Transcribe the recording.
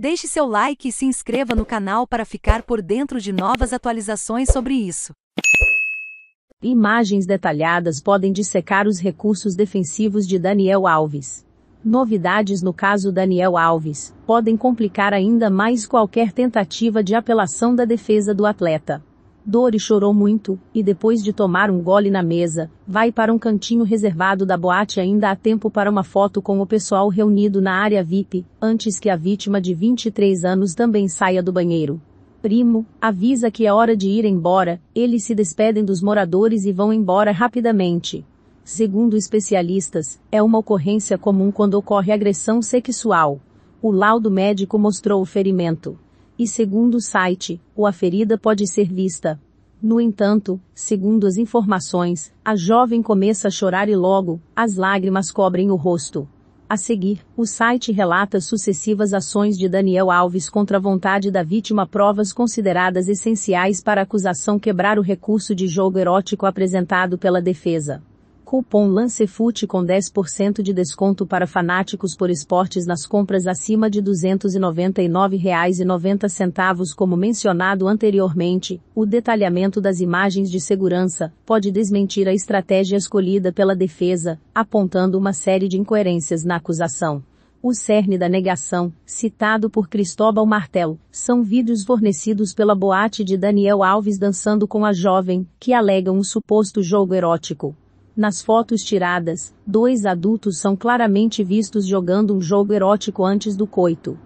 Deixe seu like e se inscreva no canal para ficar por dentro de novas atualizações sobre isso. Imagens detalhadas podem dissecar os recursos defensivos de Daniel Alves. Novidades no caso Daniel Alves podem complicar ainda mais qualquer tentativa de apelação da defesa do atleta. Dori chorou muito, e depois de tomar um gole na mesa, vai para um cantinho reservado da boate ainda há tempo para uma foto com o pessoal reunido na área VIP, antes que a vítima de 23 anos também saia do banheiro. Primo, avisa que é hora de ir embora, eles se despedem dos moradores e vão embora rapidamente. Segundo especialistas, é uma ocorrência comum quando ocorre agressão sexual. O laudo médico mostrou o ferimento e segundo o site, ou a ferida pode ser vista. No entanto, segundo as informações, a jovem começa a chorar e logo, as lágrimas cobrem o rosto. A seguir, o site relata sucessivas ações de Daniel Alves contra a vontade da vítima, provas consideradas essenciais para a acusação quebrar o recurso de jogo erótico apresentado pela defesa. Cupom LANCEFUT com 10% de desconto para fanáticos por esportes nas compras acima de R$ 299,90 como mencionado anteriormente, o detalhamento das imagens de segurança pode desmentir a estratégia escolhida pela defesa, apontando uma série de incoerências na acusação. O cerne da negação, citado por Cristóbal Martel, são vídeos fornecidos pela boate de Daniel Alves dançando com a jovem, que alegam um suposto jogo erótico. Nas fotos tiradas, dois adultos são claramente vistos jogando um jogo erótico antes do coito.